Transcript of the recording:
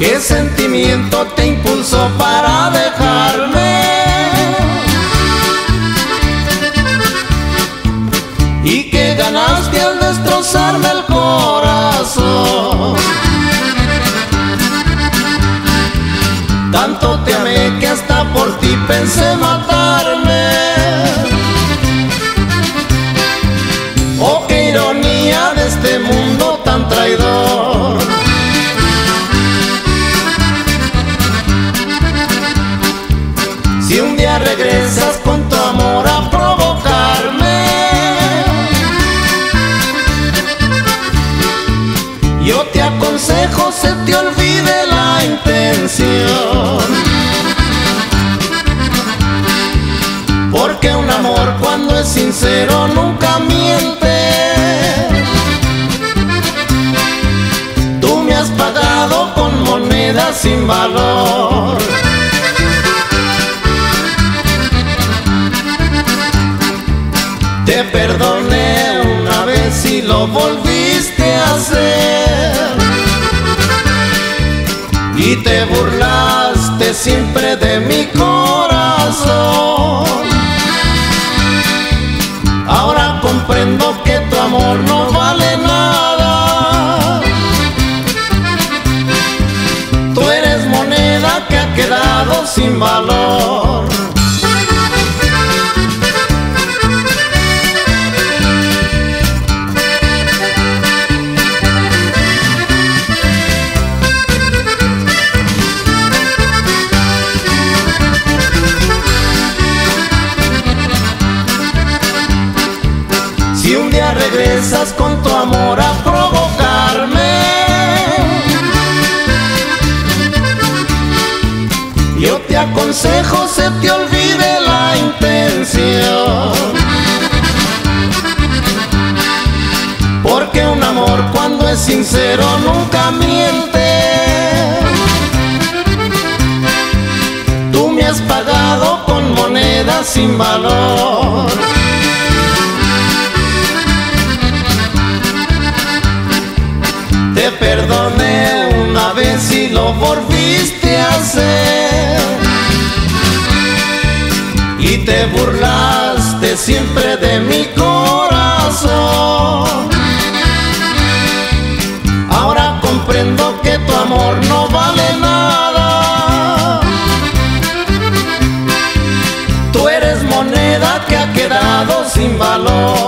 ¿Qué sentimiento te impulsó para dejarme? ¿Y qué ganaste al destrozarme el corazón? Tanto te amé que hasta por ti pensé matarme. Oh, qué ironía de este mundo Si un día regresas con tu amor a provocarme, yo te aconsejo se te olvide la intención. Porque un amor cuando es sincero nunca miente. Tú me has pagado con monedas sin valor. Perdoné una vez y lo volviste a hacer. Y te burlaste siempre de mi corazón. Ahora comprendo que tu amor no vale nada. Tú eres moneda que ha quedado sin valor. Regresas con tu amor a provocarme, yo te aconsejo se te olvide la intención. Porque un amor cuando es sincero nunca miente. Tú me has pagado con monedas sin valor. Y te burlaste siempre de mi corazón. Ahora comprendo que tu amor no vale nada. Tú eres moneda que ha quedado sin valor.